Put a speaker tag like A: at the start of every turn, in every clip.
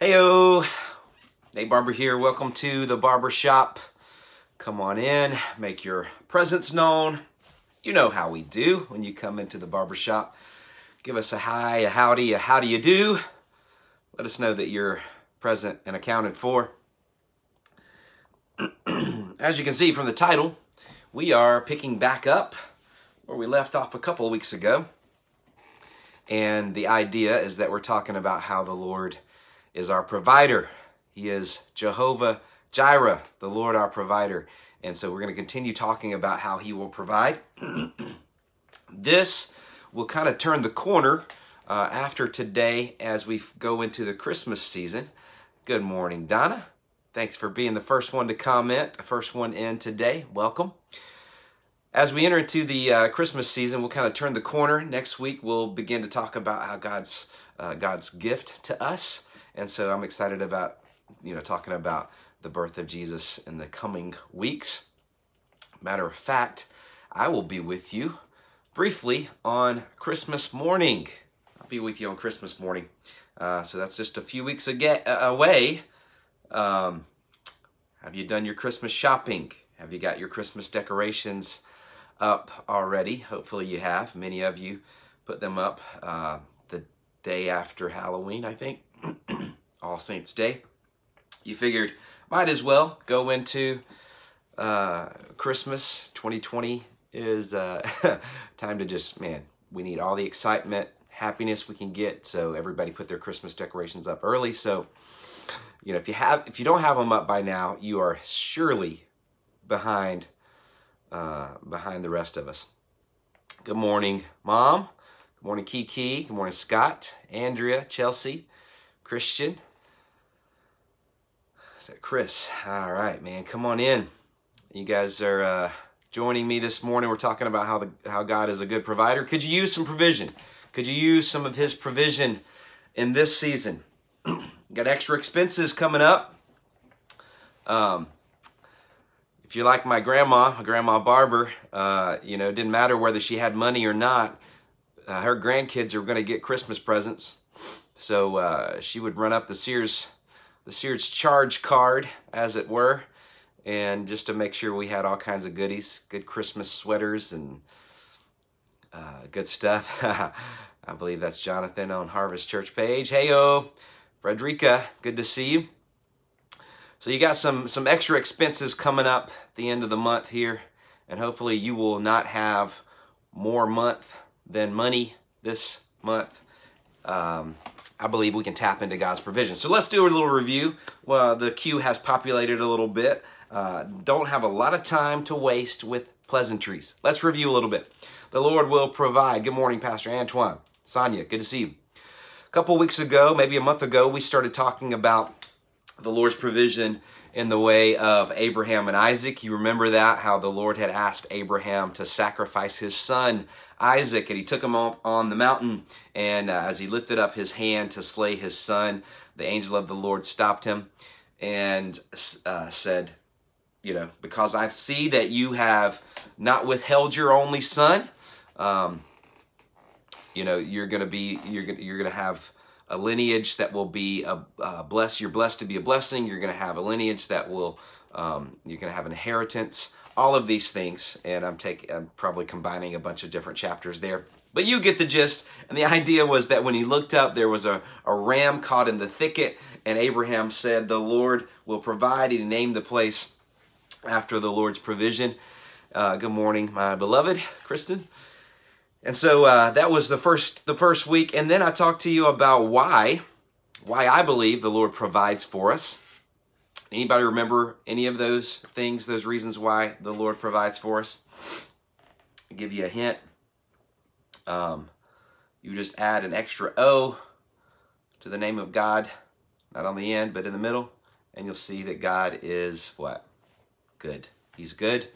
A: Heyo, Nate Barbour here. Welcome to the Barbour Shop. Come on in, make your presence known. You know how we do when you come into the Barbour Shop. Give us a hi, a howdy, a how do you do. Let us know that you're present and accounted for. As you can see from the title, we are picking back up where we left off a couple of weeks ago. And the idea is that we're talking about how the Lord is our provider. He is Jehovah Jireh, the Lord our provider. And so we're going to continue talking about how he will provide. this will kind of turn the corner uh, after today as we go into the Christmas season. Good morning, Donna. Thanks for being the first one to comment, the first one in today. Welcome. As we enter into the uh, Christmas season, we'll kind of turn the corner. Next week, we'll begin to talk about how God's uh, God's gift to us, and so I'm excited about you know talking about the birth of Jesus in the coming weeks. Matter of fact, I will be with you briefly on Christmas morning. I'll be with you on Christmas morning. Uh, so that's just a few weeks ag- uh, away. Um, have you done your Christmas shopping? Have you got your Christmas decorations up already? Hopefully you have. Many of you put them up uh, day after Halloween, I think, All Saints Day. You figured might as well go into uh, Christmas 2020 is uh, time to just, man, we need all the excitement, happiness we can get. So everybody put their Christmas decorations up early. So, you know, if you have, if you don't have them up by now, you are surely behind, uh, behind the rest of us. Good morning, Mom. Good morning, Kiki. Good morning, Scott, Andrea, Chelsea, Christian. Is that Chris? All right, man. Come on in. You guys are uh, joining me this morning. We're talking about how the how God is a good provider. Could you use some provision? Could you use some of His provision in this season? Got extra expenses coming up. Um, if you're like my grandma, my grandma Barbour, uh, you know, it didn't matter whether she had money or not. Uh, her grandkids are going to get Christmas presents, so uh, she would run up the Sears, the Sears charge card, as it were, and just to make sure we had all kinds of goodies, good Christmas sweaters and uh, good stuff. I believe that's Jonathan on Harvest Church page. Heyo, Frederica, good to see you. So you got some some extra expenses coming up the end of the month here, and hopefully you will not have more month than money this month. Um, I believe we can tap into God's provision. So let's do a little review. Well, the queue has populated a little bit. Uh, don't have a lot of time to waste with pleasantries. Let's review a little bit. The Lord will provide. Good morning, Pastor Antoine. Sonia, good to see you. A couple weeks ago, maybe a month ago, we started talking about the Lord's provision in the way of Abraham and Isaac. You remember that, how the Lord had asked Abraham to sacrifice his son Isaac, and he took him up on the mountain, and uh, as he lifted up his hand to slay his son, the angel of the Lord stopped him and uh, said, you know, because I see that you have not withheld your only son, um, you know, you're going to be, you're going you're to have a lineage that will be a, a bless. You're blessed to be a blessing. You're going to have a lineage that will, um, you're going to have an inheritance. All of these things, and I'm taking, I'm probably combining a bunch of different chapters there. But you get the gist. And the idea was that when he looked up, there was a, a ram caught in the thicket, and Abraham said, "The Lord will provide." He named the place after the Lord's provision. Uh, good morning, my beloved Kristen. And so uh, that was the first the first week, and then I talked to you about why why I believe the Lord provides for us. Anybody remember any of those things, those reasons why the Lord provides for us? I'll give you a hint. Um, you just add an extra O to the name of God, not on the end, but in the middle, and you'll see that God is what? Good. He's good,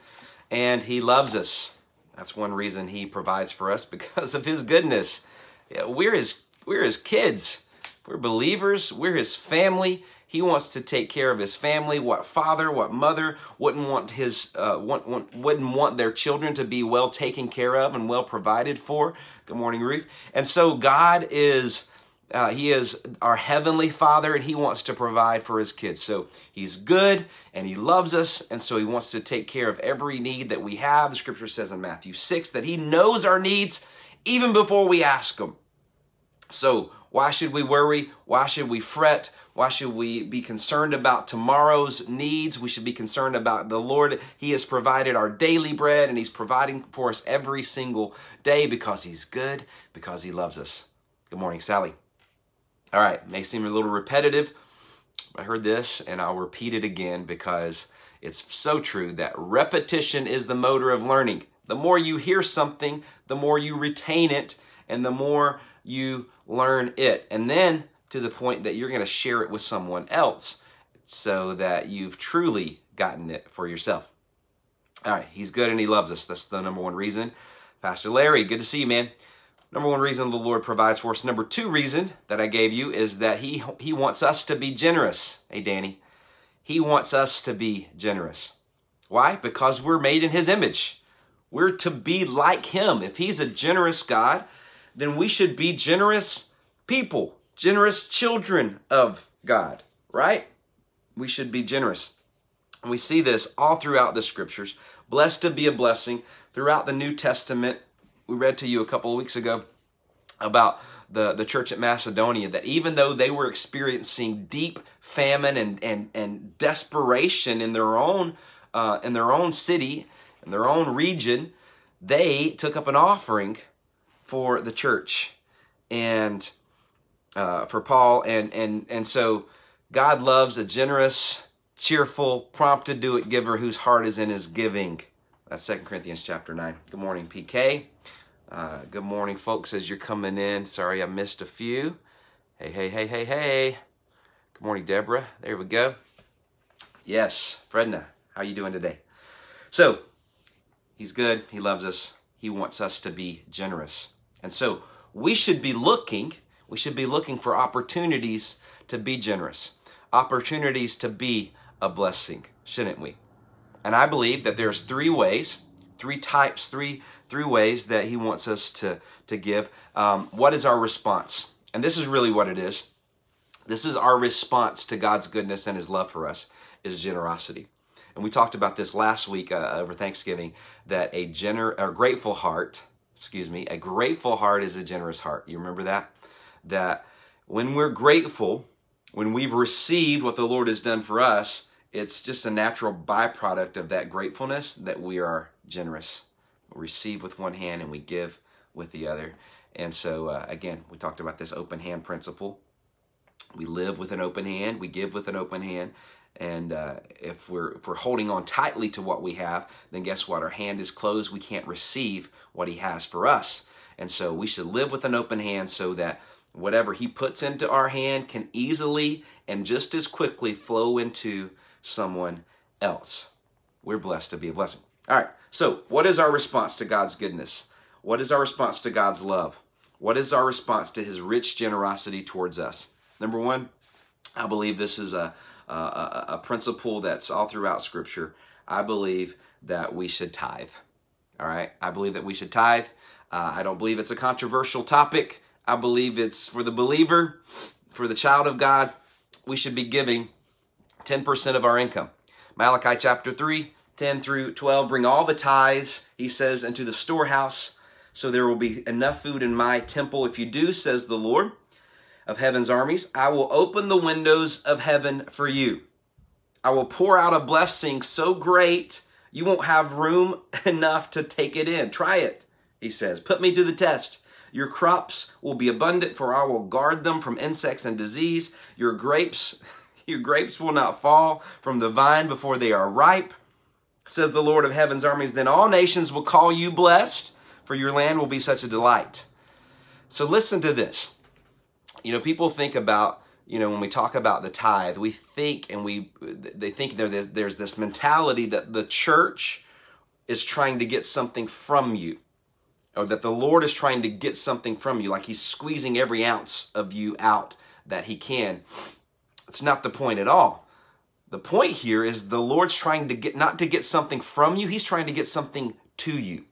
A: and He loves us. That's one reason He provides for us because of His goodness. Yeah, we're His we're His kids. We're believers. We're His family. He wants to take care of his family. What father, what mother wouldn't want his uh, want, want, wouldn't want their children to be well taken care of and well provided for? Good morning, Ruth. And so God is Uh, he is our heavenly father and he wants to provide for his kids. So he's good and he loves us. And so he wants to take care of every need that we have. The scripture says in Matthew 6 that he knows our needs even before we ask him. So why should we worry? Why should we fret? Why should we be concerned about tomorrow's needs? We should be concerned about the Lord. He has provided our daily bread and He's providing for us every single day because He's good, because He loves us. Good morning, Sally. All right, may seem a little repetitive. I heard this and I'll repeat it again because it's so true that repetition is the motor of learning. The more you hear something, the more you retain it and the more you learn it. And then to the point that you're going to share it with someone else so that you've truly gotten it for yourself. All right, he's good and he loves us. That's the number one reason. Pastor Larry, good to see you, man. Number one reason the Lord provides for us. Number two reason that I gave you is that he, he wants us to be generous. Hey, Danny. He wants us to be generous. Why? Because we're made in his image. We're to be like him. If he's a generous God, then we should be generous people generous children of God, right? We should be generous. And we see this all throughout the scriptures. Blessed to be a blessing throughout the New Testament. We read to you a couple of weeks ago about the, the church at Macedonia that even though they were experiencing deep famine and, and, and desperation in their own uh, in their own city, in their own region, they took up an offering for the church. And uh, for Paul, and and and so God loves a generous, cheerful, prompt to do it giver whose heart is in his giving. That's Second Corinthians chapter nine. Good morning, PK. Uh, good morning, folks. As you're coming in, sorry I missed a few. Hey, hey, hey, hey, hey. Good morning, Deborah. There we go. Yes, Fredna, how you doing today? So, he's good. He loves us. He wants us to be generous. And so, we should be looking we should be looking for opportunities to be generous, opportunities to be a blessing, shouldn't we? And I believe that there's three ways, three types, three three ways that he wants us to to give. Um, what is our response? And this is really what it is. This is our response to God's goodness and His love for us is generosity. And we talked about this last week uh, over Thanksgiving that a gener a grateful heart, excuse me, a grateful heart is a generous heart. You remember that? That when we're grateful, when we've received what the Lord has done for us, it's just a natural byproduct of that gratefulness that we are generous. We receive with one hand and we give with the other. And so, uh, again, we talked about this open hand principle. We live with an open hand, we give with an open hand. And uh, if we're if we're holding on tightly to what we have, then guess what? Our hand is closed. We can't receive what He has for us. And so we should live with an open hand so that whatever he puts into our hand can easily and just as quickly flow into someone else. We're blessed to be a blessing. All right, so what is our response to God's goodness? What is our response to God's love? What is our response to his rich generosity towards us? Number one, I believe this is a, a, a principle that's all throughout Scripture. I believe that we should tithe. All right, I believe that we should tithe. Uh, I don't believe it's a controversial topic. I believe it's for the believer, for the child of God, we should be giving 10% of our income. Malachi chapter 3, 10 through 12, bring all the tithes, he says, into the storehouse, so there will be enough food in my temple. If you do, says the Lord of heaven's armies, I will open the windows of heaven for you. I will pour out a blessing so great you won't have room enough to take it in. Try it, he says. Put me to the test. Your crops will be abundant, for I will guard them from insects and disease. Your grapes, your grapes will not fall from the vine before they are ripe, says the Lord of heaven's armies. Then all nations will call you blessed, for your land will be such a delight. So listen to this. You know, people think about, you know, when we talk about the tithe, we think and we they think there's there's this mentality that the church is trying to get something from you or that the Lord is trying to get something from you, like He's squeezing every ounce of you out that He can. It's not the point at all. The point here is the Lord's trying to get, not to get something from you, He's trying to get something to you.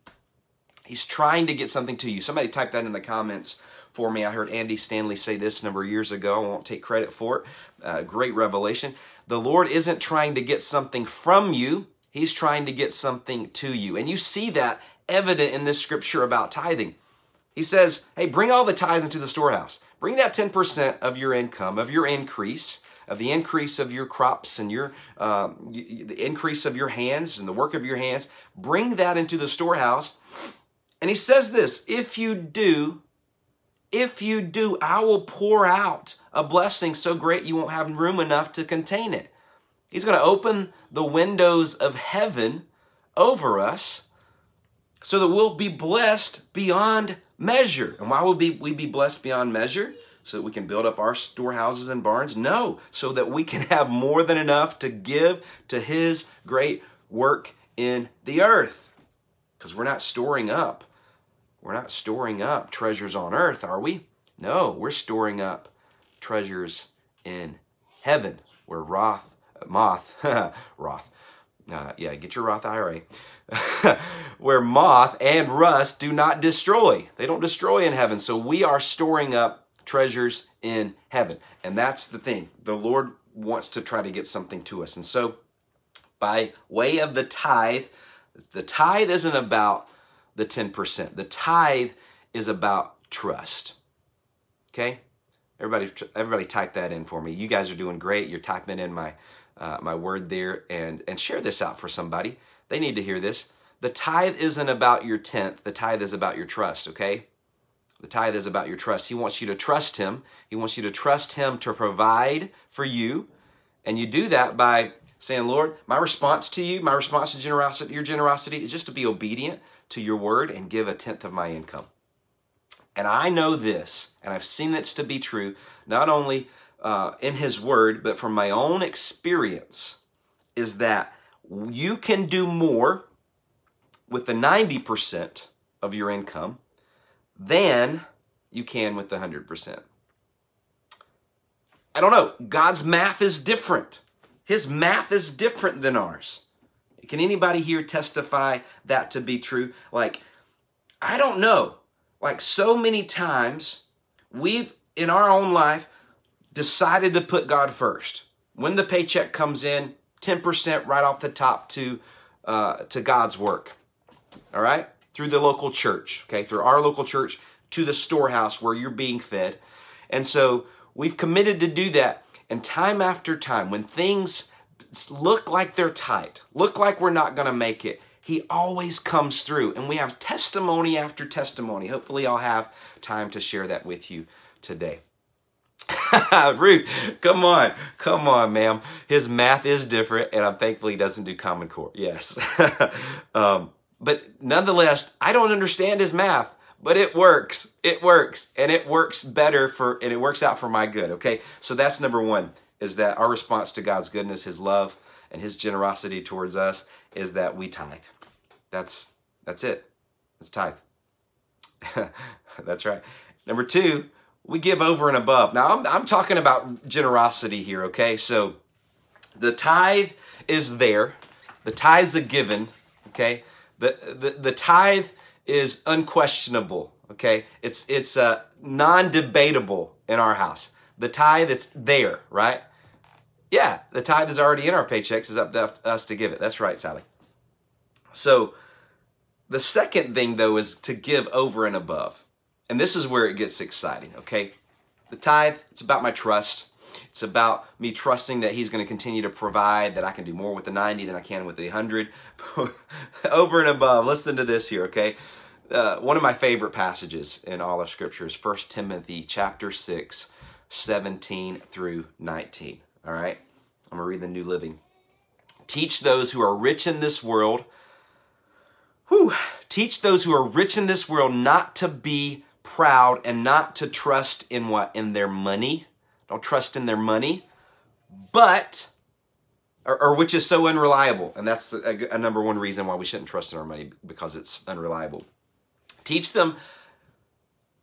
A: He's trying to get something to you. Somebody type that in the comments for me. I heard Andy Stanley say this a number of years ago. I won't take credit for it. Uh, great revelation. The Lord isn't trying to get something from you, He's trying to get something to you. And you see that evident in this scripture about tithing. He says, hey, bring all the tithes into the storehouse. Bring that 10% of your income, of your increase, of the increase of your crops and your uh, the increase of your hands and the work of your hands. Bring that into the storehouse. And he says this, if you do, if you do, I will pour out a blessing so great you won't have room enough to contain it. He's going to open the windows of heaven over us so that we'll be blessed beyond measure. And why would we be blessed beyond measure? So that we can build up our storehouses and barns? No, so that we can have more than enough to give to His great work in the earth. Because we're not storing up. We're not storing up treasures on earth, are we? No, we're storing up treasures in heaven where Roth, moth, Roth, uh, yeah, get your Roth IRA, where moth and rust do not destroy. They don't destroy in heaven. So we are storing up treasures in heaven. And that's the thing. The Lord wants to try to get something to us. And so, by way of the tithe, the tithe isn't about the 10%. The tithe is about trust. Okay? Everybody, everybody type that in for me. You guys are doing great. You're typing in my, uh, my word there and, and share this out for somebody. They need to hear this. The tithe isn't about your tenth. The tithe is about your trust, okay? The tithe is about your trust. He wants you to trust Him. He wants you to trust Him to provide for you. And you do that by saying, Lord, my response to you, my response to generosity, your generosity is just to be obedient to your word and give a tenth of my income. And I know this, and I've seen this to be true, not only uh, in His word, but from my own experience, is that you can do more with the 90% of your income than you can with the 100%. I don't know. God's math is different. His math is different than ours. Can anybody here testify that to be true? Like, I don't know. Like, so many times we've, in our own life, decided to put God first. When the paycheck comes in, 10% right off the top to, uh, to God's work. All right? through the local church, okay, through our local church to the storehouse where you're being fed. And so we've committed to do that. And time after time, when things look like they're tight, look like we're not going to make it, he always comes through. And we have testimony after testimony. Hopefully, I'll have time to share that with you today. Ruth, come on, come on, ma'am. His math is different, and I'm thankful he doesn't do Common Core. Yes. um, but nonetheless, I don't understand his math, but it works. It works. And it works better for, and it works out for my good. Okay. So that's number one is that our response to God's goodness, his love, and his generosity towards us is that we tithe. That's, that's it. It's tithe. that's right. Number two, we give over and above. Now, I'm, I'm talking about generosity here, okay? So the tithe is there. The tithe's a given, okay? The, the, the tithe is unquestionable, okay? It's, it's uh, non-debatable in our house. The tithe, it's there, right? Yeah, the tithe is already in our paychecks. It's up to us to give it. That's right, Sally. So the second thing, though, is to give over and above. And this is where it gets exciting, okay? The tithe, it's about my trust. It's about me trusting that He's going to continue to provide, that I can do more with the 90 than I can with the 100. Over and above, listen to this here, okay? Uh, one of my favorite passages in all of Scripture is 1 Timothy chapter 6, 17 through 19. All right? I'm going to read the New Living. Teach those who are rich in this world, whew, teach those who are rich in this world not to be proud and not to trust in what? In their money don't trust in their money, but, or, or which is so unreliable. And that's a, a number one reason why we shouldn't trust in our money because it's unreliable. Teach them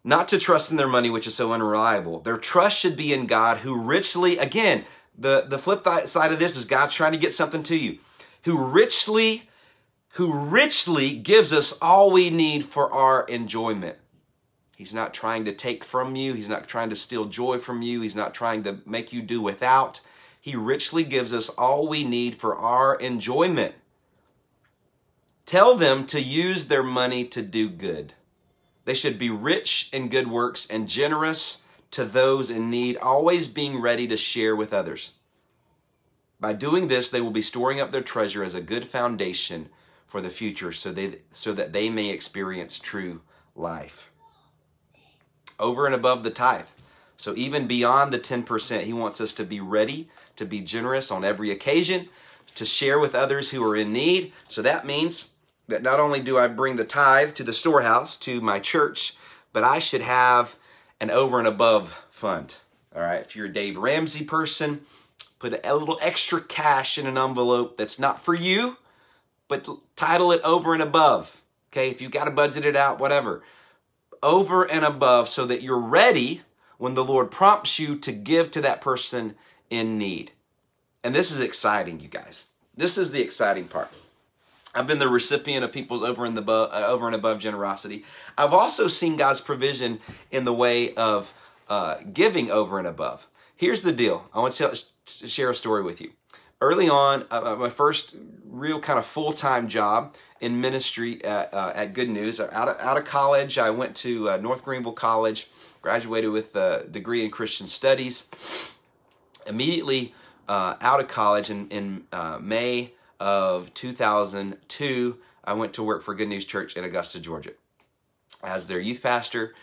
A: not to trust in their money, which is so unreliable. Their trust should be in God, who richly, again, the, the flip side of this is God's trying to get something to you, who richly, who richly gives us all we need for our enjoyment. He's not trying to take from you. He's not trying to steal joy from you. He's not trying to make you do without. He richly gives us all we need for our enjoyment. Tell them to use their money to do good. They should be rich in good works and generous to those in need, always being ready to share with others. By doing this, they will be storing up their treasure as a good foundation for the future so, they, so that they may experience true life. Over and above the tithe. So even beyond the 10%, he wants us to be ready, to be generous on every occasion, to share with others who are in need. So that means that not only do I bring the tithe to the storehouse, to my church, but I should have an over and above fund. All right, if you're a Dave Ramsey person, put a little extra cash in an envelope that's not for you, but title it over and above. Okay, if you've got to budget it out, whatever. Over and above so that you're ready when the Lord prompts you to give to that person in need. And this is exciting, you guys. This is the exciting part. I've been the recipient of people's over and, uh, over and above generosity. I've also seen God's provision in the way of uh, giving over and above. Here's the deal. I want to share a story with you. Early on, uh, uh, my first real kind of full-time job in ministry at, uh, at Good News. Out of, out of college, I went to uh, North Greenville College, graduated with a degree in Christian Studies. Immediately out of college in, in May of 2002, I went to work for Good News Church in Augusta, Georgia, as their youth pastor,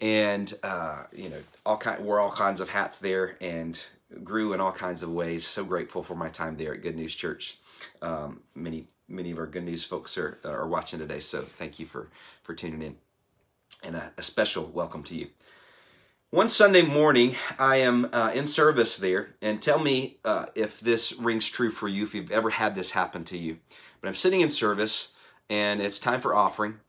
A: and uh, you know, all kind wore all kinds of hats there, and grew in all kinds of ways. So grateful for my time there at Good News Church. Um, many many of our Good News folks are are watching today, so thank you for for tuning in, and a, a special welcome to you. One Sunday morning, I am uh, in service there, and tell me uh, if this rings true for you, if you've ever had this happen to you. But I'm sitting in service, and it's time for offering.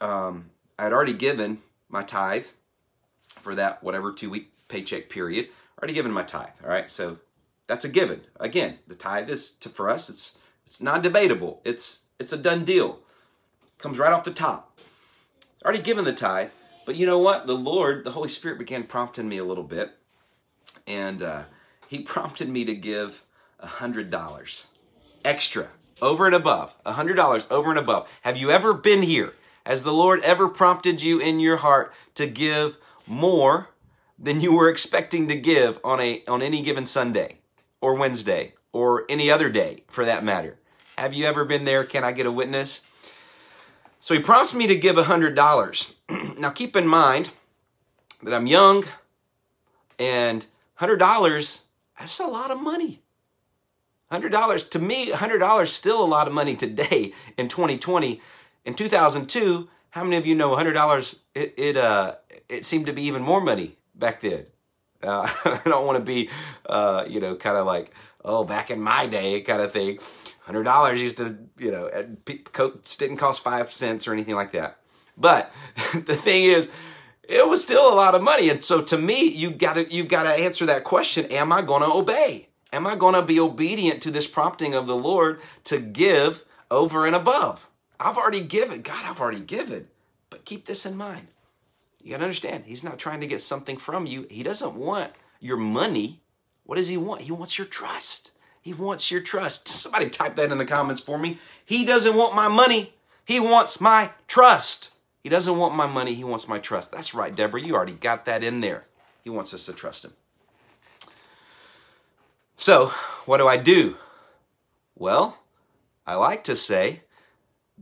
A: Um, I had already given my tithe for that whatever two week paycheck period. Already given my tithe. All right, so that's a given. Again, the tithe is to, for us. It's it's non debatable. It's it's a done deal. Comes right off the top. Already given the tithe. But you know what? The Lord, the Holy Spirit began prompting me a little bit. And uh, he prompted me to give a $100 extra, over and above, a $100 over and above. Have you ever been here? Has the Lord ever prompted you in your heart to give more than you were expecting to give on, a, on any given Sunday or Wednesday or any other day for that matter? Have you ever been there? Can I get a witness? So he prompts me to give $100. now keep in mind that I'm young and $100, that's a lot of money. $100, to me, $100 is still a lot of money today in 2020. In 2002, how many of you know $100, it, it, uh, it seemed to be even more money back then. Uh, I don't want to be, uh, you know, kind of like, oh, back in my day kind of thing hundred dollars used to, you know, Coke didn't cost five cents or anything like that. But the thing is, it was still a lot of money, and so to me, you gotta you've gotta answer that question: Am I going to obey? Am I going to be obedient to this prompting of the Lord to give over and above? I've already given, God, I've already given. But keep this in mind. You got to understand, He's not trying to get something from you. He doesn't want your money. What does He want? He wants your trust. He wants your trust. Somebody type that in the comments for me. He doesn't want my money. He wants my trust. He doesn't want my money. He wants my trust. That's right, Deborah. You already got that in there. He wants us to trust him. So, what do I do? Well, I like to say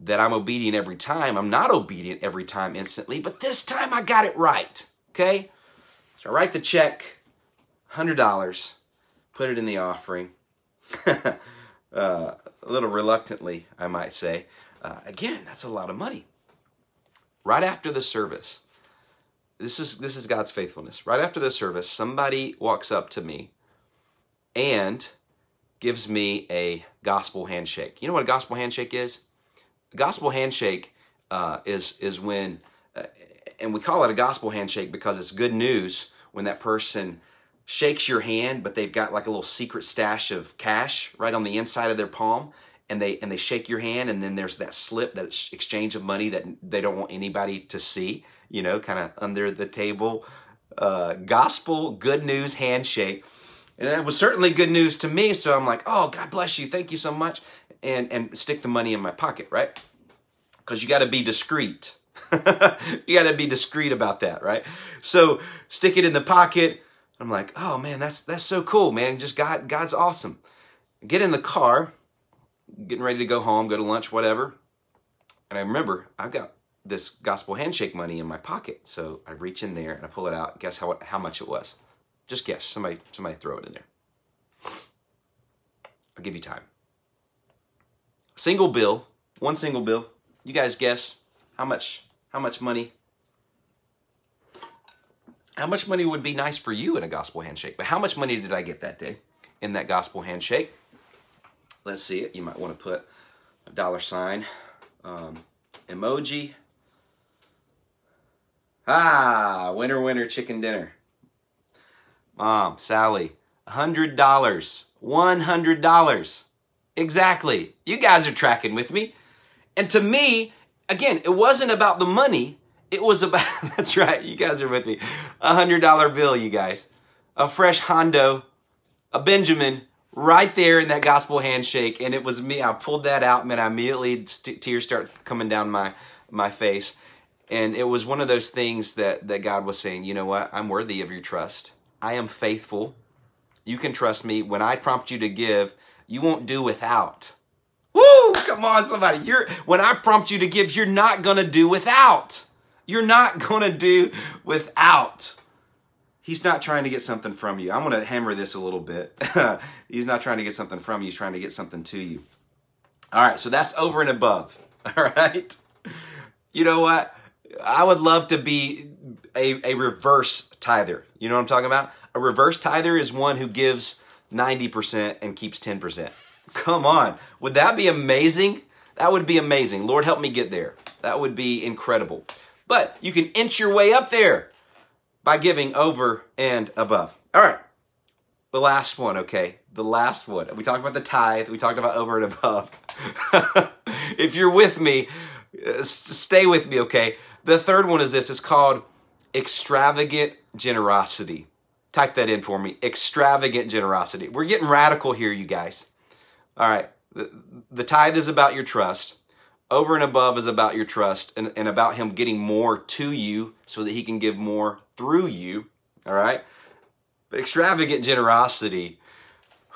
A: that I'm obedient every time. I'm not obedient every time instantly, but this time I got it right. Okay? So I write the check, $100, put it in the offering. uh, a little reluctantly, I might say. Uh, again, that's a lot of money. Right after the service, this is this is God's faithfulness. Right after the service, somebody walks up to me and gives me a gospel handshake. You know what a gospel handshake is? Gospel handshake uh, is is when, uh, and we call it a gospel handshake because it's good news when that person shakes your hand, but they've got like a little secret stash of cash right on the inside of their palm. and they and they shake your hand and then there's that slip that exchange of money that they don't want anybody to see you know kind of under the table. Uh, gospel good news handshake. And that was certainly good news to me so i'm like oh god bless you. Thank you so much and and stick the money in my pocket right because you got to be discreet you got to be discreet about that right so stick it in the pocket i'm like oh man that's that's so cool man just god god's awesome get in the car getting ready to go home, go to lunch, whatever. And I remember I've got this gospel handshake money in my pocket. So I reach in there and I pull it out. Guess how how much it was? Just guess. Somebody somebody throw it in there. I'll give you time. Single bill, one single bill. You guys guess how much how much money how much money would be nice for you in a gospel handshake? But how much money did I get that day in that gospel handshake? let's see it. You might want to put a dollar sign um, emoji. Ah, winner, winner, chicken dinner. Mom, Sally, $100. $100. Exactly. You guys are tracking with me. And to me, again, it wasn't about the money. It was about, that's right, you guys are with me. A $100 bill, you guys. A fresh Hondo, a Benjamin, right there in that gospel handshake, and it was me. I pulled that out, man. I immediately tears start coming down my my face, and it was one of those things that that God was saying, you know what? I'm worthy of your trust. I am faithful. You can trust me. When I prompt you to give, you won't do without. Woo! Come on, somebody. You're when I prompt you to give, you're not gonna do without. You're not gonna do without. He's not trying to get something from you. I'm to hammer this a little bit. he's not trying to get something from you. He's trying to get something to you. All right, so that's over and above. All right. You know what? I would love to be a, a reverse tither. You know what I'm talking about? A reverse tither is one who gives 90% and keeps 10%. Come on. Would that be amazing? That would be amazing. Lord, help me get there. That would be incredible. But you can inch your way up there by giving over and above. All right. The last one, okay? The last one. We talked about the tithe. We talked about over and above. if you're with me, uh, stay with me, okay? The third one is this. It's called extravagant generosity. Type that in for me. Extravagant generosity. We're getting radical here, you guys. All right. The, the tithe is about your trust. Over and above is about your trust and, and about Him getting more to you so that He can give more through you. All right? But extravagant generosity,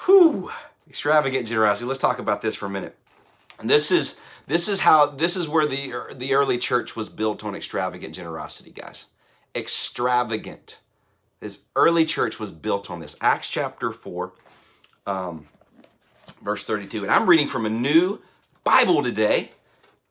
A: whew, extravagant generosity. Let's talk about this for a minute. And this is this is how this is where the the early church was built on extravagant generosity, guys. Extravagant. This early church was built on this. Acts chapter 4, um, verse 32. And I'm reading from a new Bible today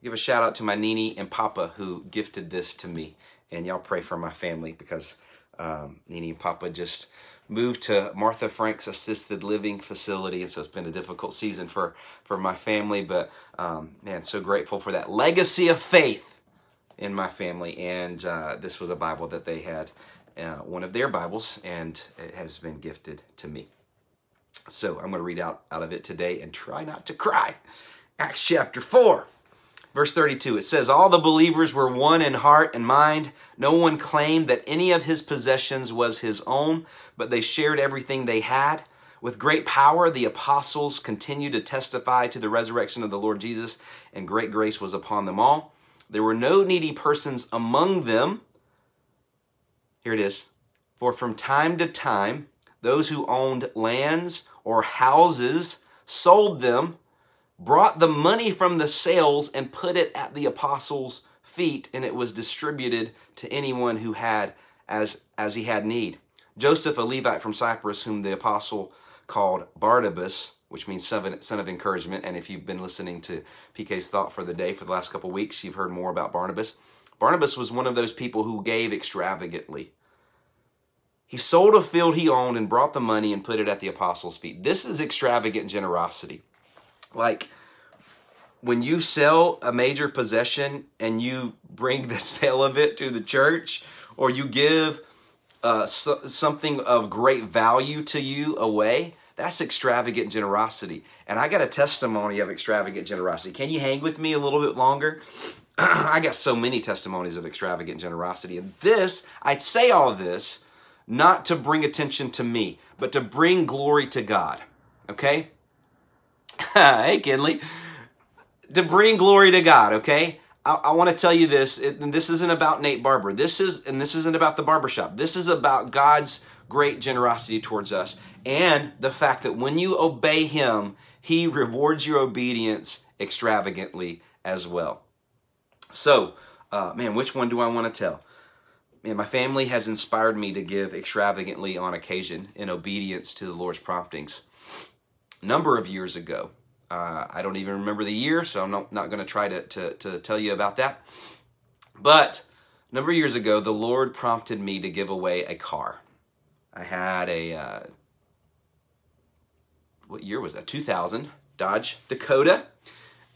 A: give a shout out to my Nini and Papa who gifted this to me. And y'all pray for my family because um, Nini and Papa just moved to Martha Franks assisted living facility. And so it's been a difficult season for, for my family. But um, man, so grateful for that legacy of faith in my family. And uh, this was a Bible that they had, uh, one of their Bibles, and it has been gifted to me. So I'm going to read out, out of it today and try not to cry. Acts chapter 4. Verse 32, it says, All the believers were one in heart and mind. No one claimed that any of his possessions was his own, but they shared everything they had. With great power, the apostles continued to testify to the resurrection of the Lord Jesus, and great grace was upon them all. There were no needy persons among them. Here it is. For from time to time, those who owned lands or houses sold them brought the money from the sales and put it at the apostles' feet, and it was distributed to anyone who had as, as he had need. Joseph, a Levite from Cyprus, whom the apostle called Barnabas, which means son of encouragement. And if you've been listening to PK's thought for the day for the last couple weeks, you've heard more about Barnabas. Barnabas was one of those people who gave extravagantly. He sold a field he owned and brought the money and put it at the apostles' feet. This is extravagant generosity. Like when you sell a major possession and you bring the sale of it to the church, or you give uh, so, something of great value to you away, That's extravagant generosity. And I got a testimony of extravagant generosity. Can you hang with me a little bit longer? I got so many testimonies of extravagant generosity. And this, I'd say all this not to bring attention to me, but to bring glory to God. Okay? hey, Kinley. To bring glory to God, okay? I, I want to tell you this, and this isn't about Nate Barbour. This is, and this isn't about the Barbour Shop. This is about God's great generosity towards us and the fact that when you obey Him, He rewards your obedience extravagantly as well. So, uh, man, which one do I want to tell? Man, my family has inspired me to give extravagantly on occasion in obedience to the Lord's promptings. Number of years ago, uh, I don't even remember the year, so I'm not, not going to try to, to tell you about that. But a number of years ago, the Lord prompted me to give away a car. I had a, uh, what year was that? 2000 Dodge Dakota,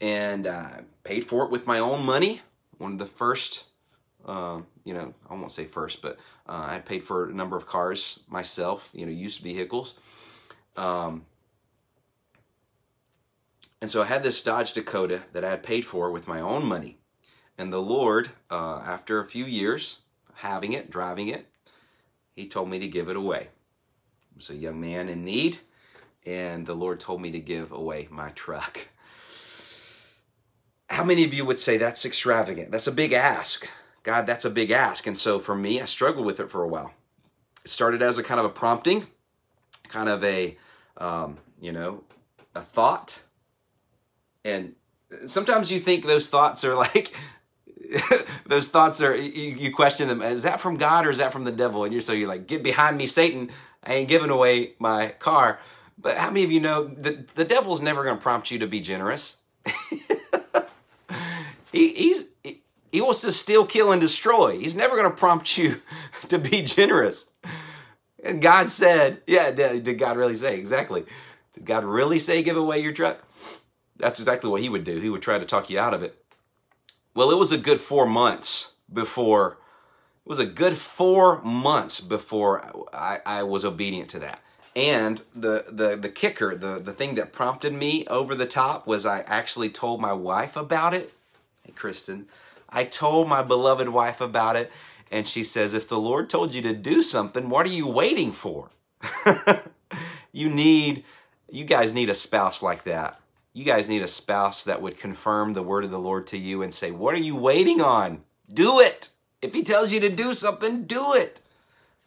A: and I paid for it with my own money. One of the first, uh, you know, I won't say first, but uh, I paid for a number of cars myself, you know, used vehicles. Um, and so I had this Dodge Dakota that I had paid for with my own money. And the Lord, uh, after a few years having it, driving it, he told me to give it away. I was a young man in need, and the Lord told me to give away my truck. How many of you would say that's extravagant? That's a big ask. God, that's a big ask. And so for me, I struggled with it for a while. It started as a kind of a prompting, kind of a, um, you know, a thought. And sometimes you think those thoughts are like, those thoughts are you, you, question them is that from god or is that from the devil and you're so you're like get behind me satan i ain't giving away my car but how many of you know that the devil's never going to prompt you to be generous he, he's he, wants to steal kill and destroy. He's never going to prompt you to be generous. And god said yeah did god really say? Exactly. Did god really say give away your truck that's exactly what he would do. He would try to talk you out of it. Well, it was a good four months before, it was a good four months before I, I was obedient to that. And the, the, the kicker, the, the thing that prompted me over the top was I actually told my wife about it. Kristen. I told my beloved wife about it, and she says, if the Lord told you to do something, what are you waiting for? you need, you guys need a spouse like that you guys need a spouse that would confirm the word of the Lord to you and say, What are you waiting on? Do it. If he tells you to do something, do it.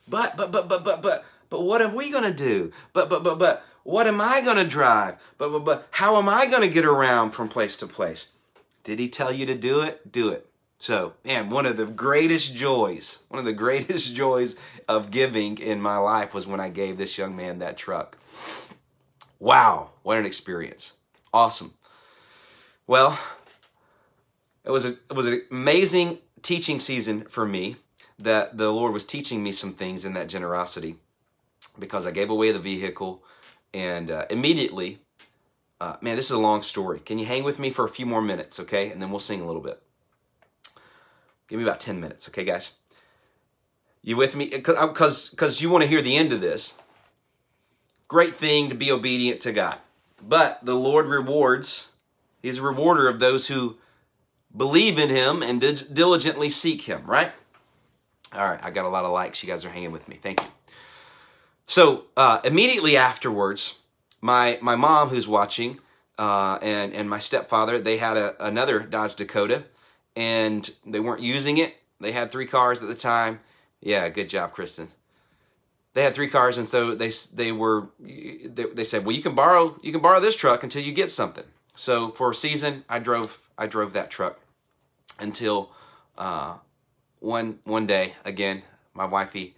A: But, but, but, but, but, but, but what are we going to do? But, but, but, but, what am I going to drive? But, but, but, how am I going to get around from place to place? Did he tell you to do it? Do it. So, man, one of the greatest joys, one of the greatest joys of giving in my life was when I gave this young man that truck. Wow, what an experience. Awesome. Well, it was a, it was an amazing teaching season for me that the Lord was teaching me some things in that generosity because I gave away the vehicle and uh, immediately, uh, man, this is a long story. Can you hang with me for a few more minutes, okay? And then we'll sing a little bit. Give me about 10 minutes, okay, guys? You with me? Because because you want to hear the end of this. Great thing to be obedient to God. But the Lord rewards, He's a rewarder of those who believe in Him and diligently seek Him, right? All right, I got a lot of likes. You guys are hanging with me. Thank you. So uh, immediately afterwards, my my mom, who's watching, uh, and and my stepfather, they had a, another Dodge Dakota, and they weren't using it. They had three cars at the time. Yeah, good job, Kristen they had three cars, and so they they were they, they said, well, you can borrow you can borrow this truck until you get something. So for a season, I drove I drove that truck until uh, one one day again, my wifey.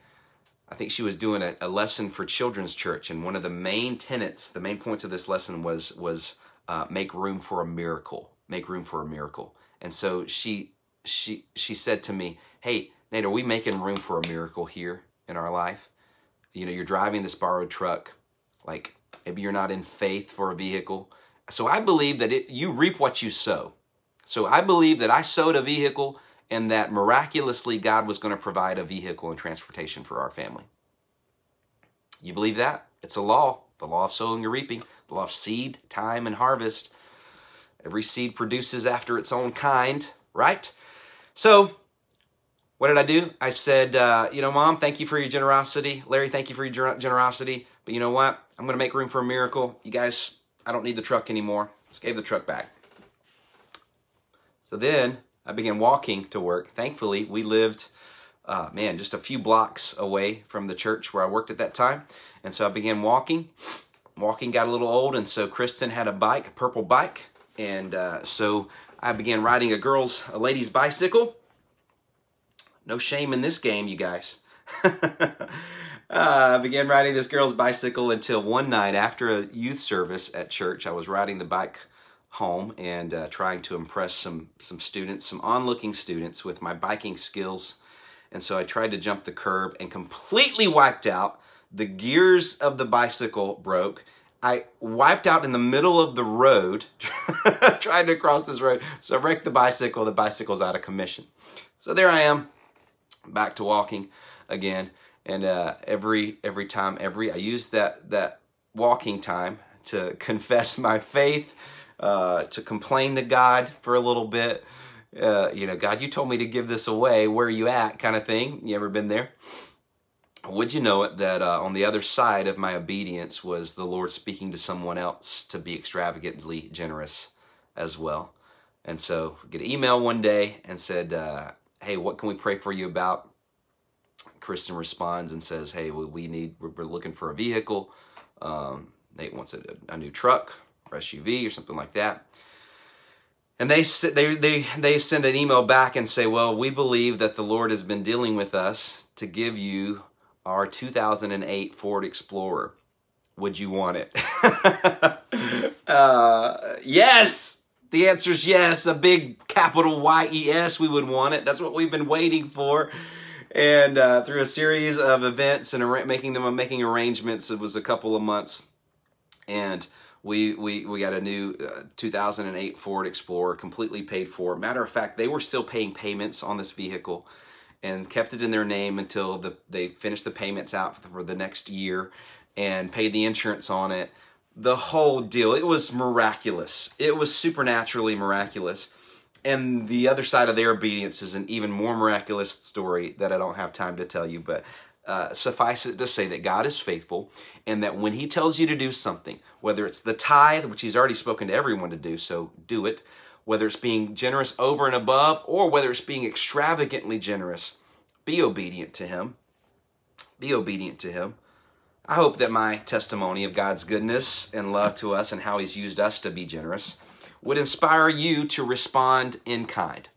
A: I think she was doing a, a, lesson for children's church, and one of the main tenets, the main points of this lesson was was uh, make room for a miracle, make room for a miracle. And so she she she said to me, "Hey, Nate, are we making room for a miracle here in our life?" you know, you're driving this borrowed truck, like maybe you're not in faith for a vehicle. So I believe that it, you reap what you sow. So I believe that I sowed a vehicle and that miraculously God was going to provide a vehicle and transportation for our family. You believe that? It's a law. The law of sowing and reaping, the law of seed, time, and harvest. Every seed produces after its own kind, right? So, what did I do? I said, uh, you know, Mom, thank you for your generosity. Larry, thank you for your generosity. But you know what? I'm going to make room for a miracle. You guys, I don't need the truck anymore. Just gave the truck back. So then I began walking to work. Thankfully, we lived, uh, man, just a few blocks away from the church where I worked at that time. And so I began walking. Walking got a little old, and so Kristen had a bike, a purple bike. And uh, so I began riding a girl's, a lady's bicycle. No shame in this game, you guys. uh, I began riding this girl's bicycle until one night after a youth service at church, I was riding the bike home and uh, trying to impress some some students, some onlooking students with my biking skills. And so I tried to jump the curb and completely wiped out. The gears of the bicycle broke. I wiped out in the middle of the road trying to cross this road. So I wrecked the bicycle. The bicycle's out of commission. So there I am, back to walking again. And uh, every every time, every I use that that walking time to confess my faith uh, to complain to God for a little bit. Uh, you know, God, you told me to give this away. Where are you at? Kind of thing. You ever been there? Would you know it that uh, on the other side of my obedience was the Lord speaking to someone else to be extravagantly generous as well? And so, get an email one day and said, uh, "Hey, what can we pray for you about?" Kristen responds and says, "Hey, we need we're looking for a vehicle. Um, Nate wants a, a new truck SUV or something like that. And they, they, they, they send an email back and say, well, we believe that the Lord has been dealing with us to give you our 2008 Ford Explorer. Would you want it? uh, yes! The answer is yes. A big capital Y-E-S, we would want it. That's what we've been waiting for. And uh, through a series of events and making them making arrangements, it was a couple of months. And we we we got a new uh, 2008 Ford Explorer, completely paid for. Matter of fact, they were still paying payments on this vehicle, and kept it in their name until the they finished the payments out for the next year, and paid the insurance on it. The whole deal. It was miraculous. It was supernaturally miraculous. And the other side of their obedience is an even more miraculous story that I don't have time to tell you, but uh, suffice it to say that God is faithful and that when He tells you to do something, whether it's the tithe, which He's already spoken to everyone to do, so do it, whether it's being generous over and above, or whether it's being extravagantly generous, be obedient to Him. Be obedient to Him. I hope that my testimony of God's goodness and love to us and how He's used us to be generous would inspire you to respond in kind.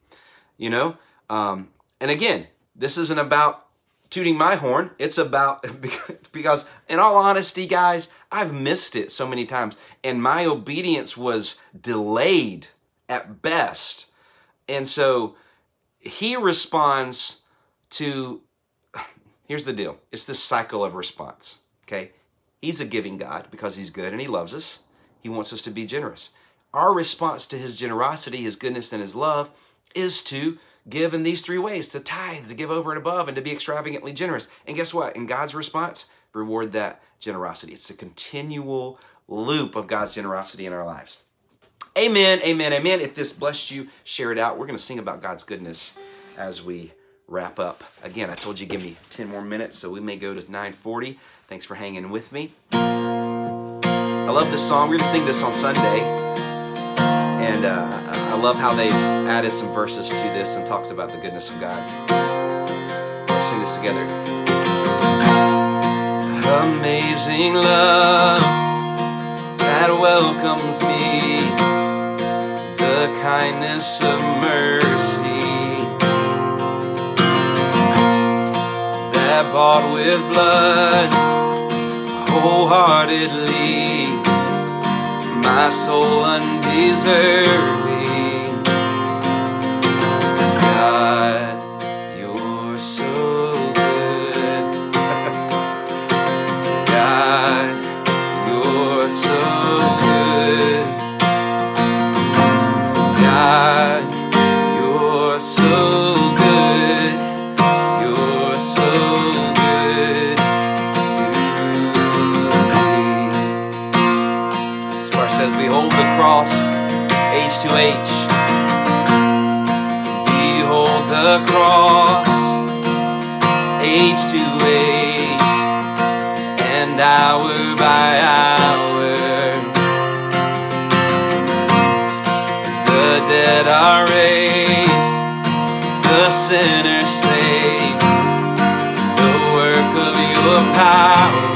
A: You know? Um, and again, this isn't about tooting my horn. It's about, because in all honesty, guys, I've missed it so many times. And my obedience was delayed at best. And so he responds to, here's the deal it's this cycle of response, okay? He's a giving God because he's good and he loves us. He wants us to be generous. Our response to his generosity, his goodness, and his love is to give in these three ways to tithe, to give over and above, and to be extravagantly generous. And guess what? In God's response, reward that generosity. It's a continual loop of God's generosity in our lives. Amen, amen, amen. If this blessed you, share it out. We're going to sing about God's goodness as we wrap up. Again, I told you give me 10 more minutes, so we may go to 940. Thanks for hanging with me. I love this song. We're going to sing this on Sunday. And uh, I love how they've added some verses to this and talks about the goodness of God. Let's sing this together. Amazing love that welcomes me, the kindness of mercy that bought with blood wholeheartedly my soul undeserved. Behold of power.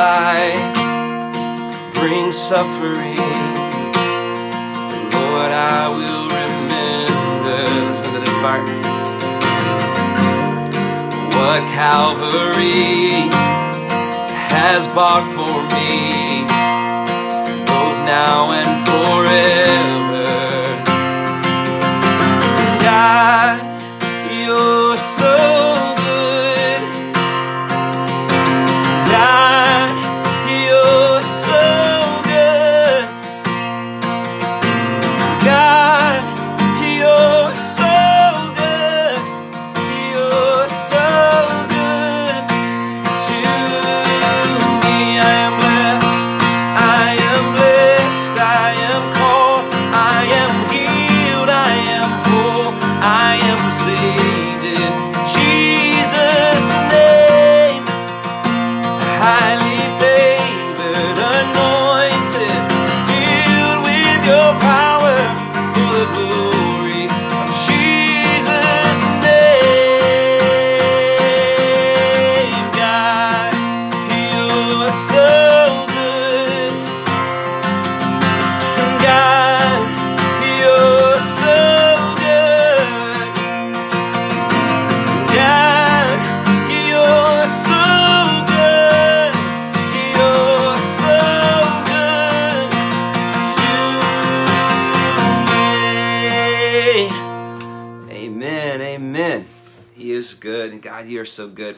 A: This life bring suffering, Lord, I will remember. Listen to this part. What Calvary has bought for me, both now and forever.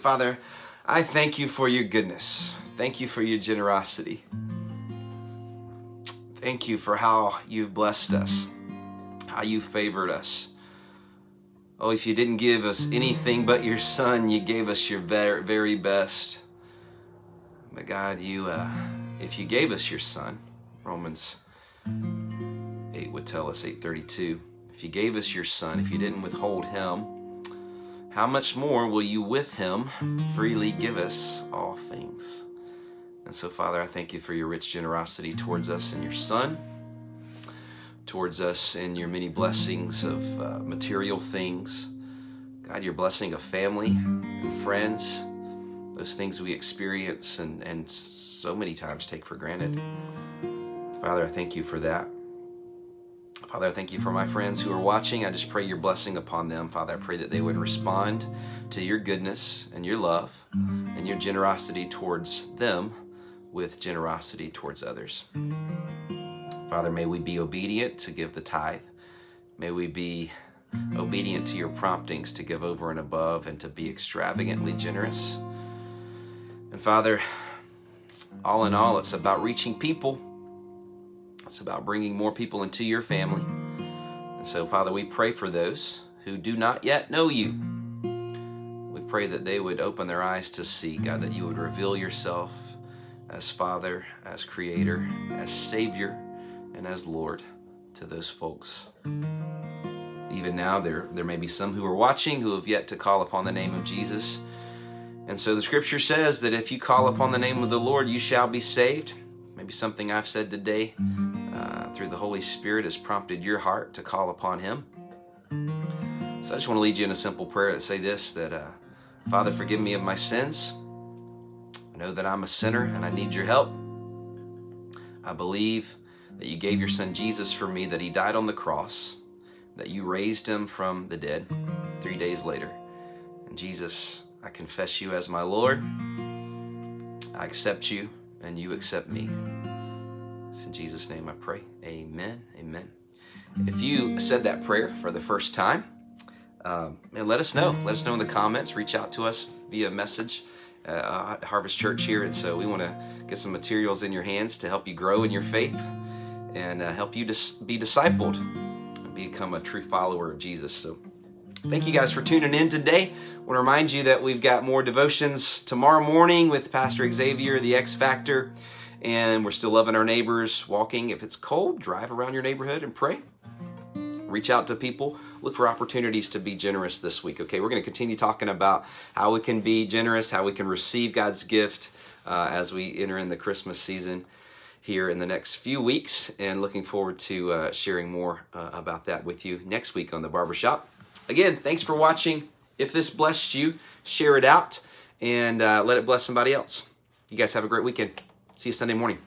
A: Father, I thank you for your goodness. Thank you for your generosity. Thank you for how you've blessed us, how you favored us. Oh, if you didn't give us anything but your son, you gave us your very, best. But God, you, uh, if you gave us your son, Romans 8 would tell us, 832, if you gave us your son, if you didn't withhold him, how much more will you with him freely give us all things? And so, Father, I thank you for your rich generosity towards us and your son towards us in your many blessings of uh, material things. God, your blessing of family and friends, those things we experience and, and so many times take for granted. Father, I thank you for that. Father, thank you for my friends who are watching. I just pray your blessing upon them. Father, I pray that they would respond to your goodness and your love and your generosity towards them with generosity towards others. Father, may we be obedient to give the tithe. May we be obedient to your promptings to give over and above and to be extravagantly generous. And Father, all in all, it's about reaching people. It's about bringing more people into your family. And so, Father, we pray for those who do not yet know you. We pray that they would open their eyes to see, God, that you would reveal yourself as Father, as Creator, as Savior, and as Lord to those folks. Even now, there, there may be some who are watching who have yet to call upon the name of Jesus. And so the scripture says that if you call upon the name of the Lord, you shall be saved. Maybe something I've said today through the Holy Spirit has prompted your heart to call upon Him. So I just want to lead you in a simple prayer that say this that uh, Father, forgive me of my sins. I know that I'm a sinner and I need your help. I believe that you gave your son Jesus for me, that he died on the cross, that you raised him from the dead three days later. And Jesus, I confess you as my Lord. I accept you and you accept me. It's in Jesus' name I pray. Amen. Amen. If you said that prayer for the first time, um, and let us know. Let us know in the comments. Reach out to us via message uh, at Harvest Church here. And so we want to get some materials in your hands to help you grow in your faith and uh, help you to be discipled and become a true follower of Jesus. So thank you guys for tuning in today. I want to remind you that we've got more devotions tomorrow morning with Pastor Xavier, the X Factor. And we're still loving our neighbors, walking. If it's cold, drive around your neighborhood and pray. Reach out to people. Look for opportunities to be generous this week okay? We're going to continue talking about how we can be generous how we can receive god's gift uh, as we enter in the christmas season here in the next few weeks and looking forward to uh, sharing more uh, about that with you next week on the Barbour Shop. Again thanks for watching. If this blessed you share it out and uh, let it bless somebody else. You guys have a great weekend see you sunday morning